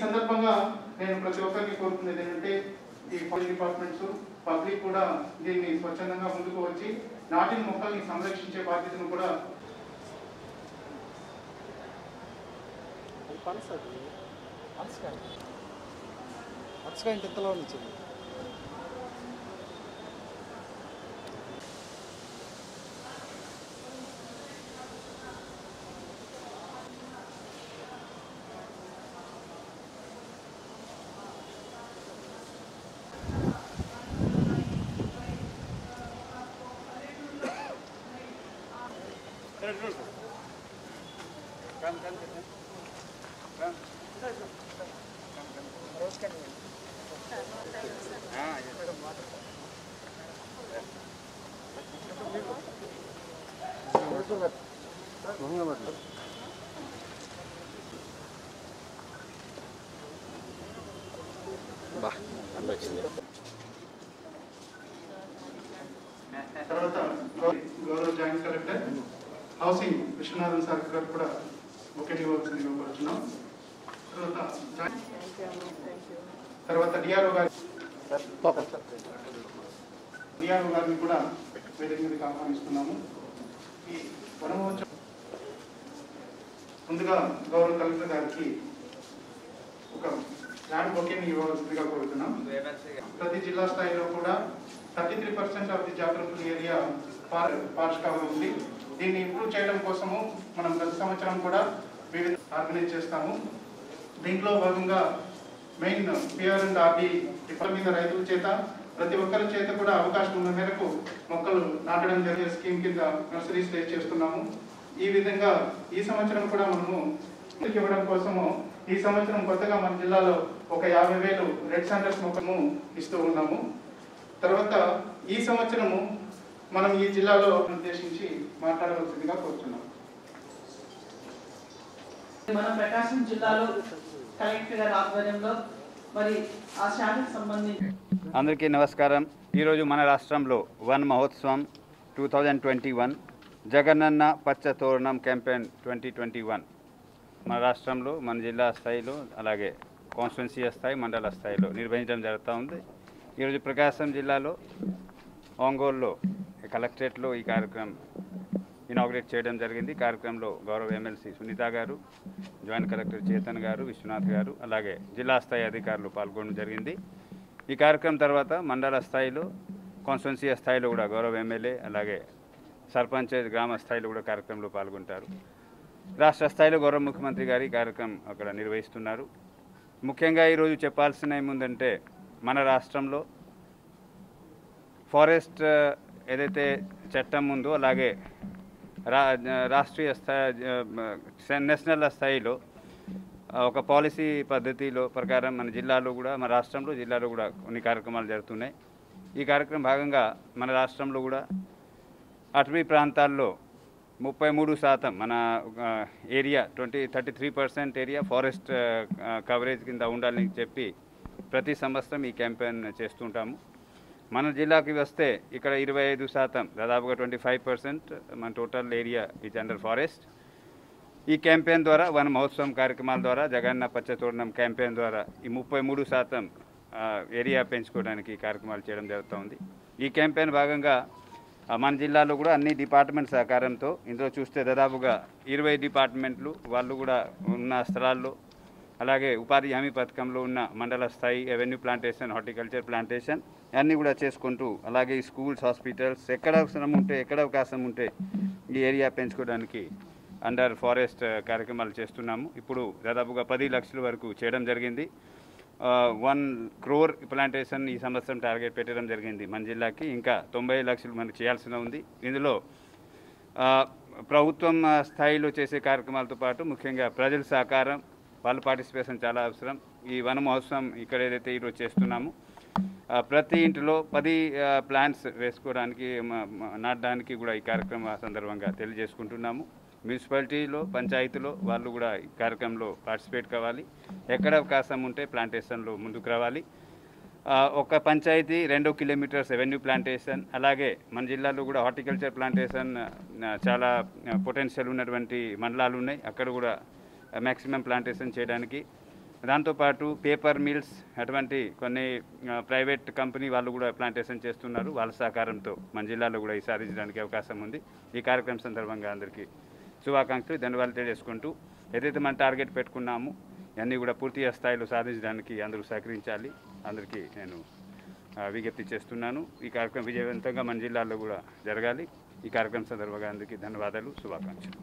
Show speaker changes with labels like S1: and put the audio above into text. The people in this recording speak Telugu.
S1: సందర్భంగా నేను ప్రతి ఒక్కరికి కోరుకునేది ఏంటంటే ఈ పోలీస్ డిపార్ట్మెంట్స్ పబ్లిక్ కూడా దీన్ని స్వచ్ఛందంగా ముందుకు వచ్చి నాటిన మొక్కల్ని సంరక్షించే బాధ్యతను కూడా
S2: పచ్చగా ఇంత ఇంతలో వచ్చింది
S1: తర్వాత గౌరవ joint collector housing Viswanathan sir గారు కూడా ఒకటి ఇవ్వాల్సిందిగా కోరుతున్నాం తర్వాత తర్వాత డిఆర్ఓ గారు డిఆర్ఓ గారిని కూడా వేదిక మీదకి ఆహ్వానిస్తున్నాము ఈ వనమహోత్సవం ముందుగా గౌరవ కలెక్టర్ గారికి ఒక ల్యాండ్ బొకేని ఇవ్వాల్సిందిగా కోరుతున్నాం. ప్రతి జిల్లా స్థాయిలో కూడా thirty three percent of the జాగ్రత్తలు ఏరియా పార్ష్ కవర్ ఉంది. దీన్ని ఇంప్రూవ్ చేయడం కోసము మనం ప్రతి సంవత్సరం కూడా వివిధ ఆర్గనైజ్ చేస్తాము. దీంట్లో భాగంగా మెయిన్ పిఆర్ అండ్ ఆర్డీ ఇప్పటి మీద రైతుల చేత ప్రతి ఒక్కరి చేత కూడా అవకాశం ఉన్న మేరకు మొక్కలు నాటడం జరిగే స్కీమ్ కింద నర్సరీస్ రేస్ చేస్తున్నాము. ఈ విధంగా ఈ సంవత్సరం కూడా మనము ఇవ్వడం కోసము ఈ సంవత్సరం కొత్తగా మన జిల్లాలో ఒక యాభై వేలు రెడ్ శాండర్స్ మొక్కను ఇస్తూ ఉన్నాము. తర్వాత ఈ సంవత్సరము మనం ఈ జిల్లాలో ఉద్దేశించి మాట్లాడవలసిందిగా కోరుతున్నాం
S3: మన ప్రకాశం జిల్లాలో కలెక్టర్ గారి ఆధ్వర్యంలో మరి ఆ శాఖకు సంబంధించి
S4: అందరికీ నమస్కారం. ఈరోజు మన రాష్ట్రంలో వన్ మహోత్సవం two thousand twenty one Jagananna Pacha Thoranam campaign twenty twenty one. మన రాష్ట్రంలో మన జిల్లా స్థాయిలో అలాగే కాన్స్టిట్యున్సీ స్థాయి మండల స్థాయిలో నిర్వహించడం జరుగుతూ ఉంది. ఈరోజు ప్రకాశం జిల్లాలో ఒంగోలులో కలెక్టరేట్లో ఈ కార్యక్రమం ఇనాగ్రేట్ చేయడం జరిగింది. కార్యక్రమంలో గౌరవ ఎమ్మెల్సీ సునీత గారు జాయింట్ కలెక్టర్ చేతన్ గారు విశ్వనాథ్ గారు అలాగే జిల్లా స్థాయి అధికారులు పాల్గొనడం జరిగింది. ఈ కార్యక్రమం తర్వాత మండల స్థాయిలో కాన్స్టిట్యున్సీ స్థాయిలో కూడా గౌరవ ఎమ్మెల్యే అలాగే సర్పంచ్ గ్రామ స్థాయిలో కూడా కార్యక్రమంలో పాల్గొంటారు. రాష్ట్ర స్థాయిలో గౌరవ ముఖ్యమంత్రి గారి కార్యక్రమం అక్కడ నిర్వహిస్తున్నారు. ముఖ్యంగా ఈరోజు చెప్పాల్సిన ఏముందంటే మన రాష్ట్రంలో ఫారెస్ట్ ఏదైతే చట్టం ఉందో అలాగే రా రాష్ట్రీయ స్థాయి నేషనల్ స్థాయిలో ఒక పాలసీ పద్ధతిలో ప్రకారం మన జిల్లాలో కూడా మన రాష్ట్రంలో జిల్లాలో కూడా కొన్ని కార్యక్రమాలు జరుగుతున్నాయి. ఈ కార్యక్రమం భాగంగా మన రాష్ట్రంలో కూడా అటవీ ప్రాంతాల్లో ముప్పై మూడు శాతం మన area twenty thirty three percent area forest coverage కింద ఉండాలని చెప్పి ప్రతి సంవత్సరం ఈ క్యాంపెయిన్ చేస్తుంటాము. మన జిల్లాకి వస్తే ఇక్కడ ఇరవై ఐదు శాతం దాదాపుగా ట్వంటీ ఫైవ్ పర్సెంట్ మన total area is under forest ఈ క్యాంపెయిన్ ద్వారా వన మహోత్సవం కార్యక్రమాల ద్వారా జగన్న పచ్చతోరణం క్యాంపెయిన్ ద్వారా ఈ ముప్పై మూడు శాతం ఏరియా పెంచుకోవడానికి ఈ కార్యక్రమాలు చేయడం జరుగుతూ ఉంది ఈ క్యాంపెయిన్ భాగంగా మన జిల్లాలో కూడా అన్ని డిపార్ట్మెంట్ సహకారంతో ఇందులో చూస్తే దాదాపుగా ఇరవై డిపార్ట్మెంట్లు వాళ్ళు కూడా ఉన్న స్థలాల్లో అలాగే ఉపాధి హామీ పథకంలో ఉన్న మండల స్థాయి రెవెన్యూ ప్లాంటేషన్ హార్టికల్చర్ ప్లాంటేషన్ అన్నీ కూడా చేసుకుంటూ అలాగే ఈ స్కూల్స్ హాస్పిటల్స్ ఎక్కడ అవసరం ఉంటే ఎక్కడ అవకాశం ఉంటే ఈ ఏరియా పెంచుకోవడానికి అండర్ ఫారెస్ట్ కార్యక్రమాలు చేస్తున్నాము. ఇప్పుడు దాదాపుగా పది లక్షల వరకు చేయడం జరిగింది. వన్ క్రోర్ ప్లాంటేషన్ ఈ సంవత్సరం టార్గెట్ పెట్టడం జరిగింది మన జిల్లాకి. ఇంకా తొంభై లక్షలు మనకు చేయాల్సిన ఉంది. ఇందులో ప్రభుత్వం స్థాయిలో చేసే కార్యక్రమాలతో పాటు ముఖ్యంగా ప్రజల సహకారం వాళ్ళ పార్టిసిపేషన్ చాలా అవసరం. ఈ వన మహోత్సవం ఇక్కడ ఏదైతే ఈరోజు చేస్తున్నామో ప్రతి ఇంటిలో పది ప్లాంట్స్ వేసుకోవడానికి నాటడానికి కూడా ఈ కార్యక్రమ సందర్భంగా తెలియజేసుకుంటున్నాము. మున్సిపాలిటీలో పంచాయతీలో వాళ్ళు కూడా ఈ కార్యక్రమంలో పార్టిసిపేట్ కావాలి. ఎక్కడ అవకాశం ఉంటే ప్లాంటేషన్లో ముందుకు రావాలి. ఒక పంచాయతీ రెండు కిలోమీటర్స్ రెవెన్యూ ప్లాంటేషన్ అలాగే మన జిల్లాలో కూడా హార్టికల్చర్ ప్లాంటేషన్ చాలా పొటెన్షియల్ ఉన్నటువంటి మండలాలు ఉన్నాయి. అక్కడ కూడా మ్యాక్సిమం ప్లాంటేషన్ చేయడానికి. దాంతోపాటు పేపర్ మిల్స్ అటువంటి కొన్ని ప్రైవేట్ కంపెనీ వాళ్ళు కూడా ప్లాంటేషన్ చేస్తున్నారు. వాళ్ళ సహకారంతో మన జిల్లాలో కూడా ఈ సాధించడానికి అవకాశం ఉంది. ఈ కార్యక్రమం సందర్భంగా అందరికీ శుభాకాంక్షలు ధన్యవాదాలు తెలియజేసుకుంటూ ఏదైతే మనం టార్గెట్ పెట్టుకున్నామో ఇవన్నీ కూడా పూర్తిగా స్థాయిలో సాధించడానికి అందరూ సహకరించాలి. అందరికీ నేను విజ్ఞప్తి చేస్తున్నాను. ఈ కార్యక్రమం విజయవంతంగా మన జిల్లాలో కూడా జరగాలి. ఈ కార్యక్రమం సందర్భంగా అందరికీ ధన్యవాదాలు శుభాకాంక్షలు.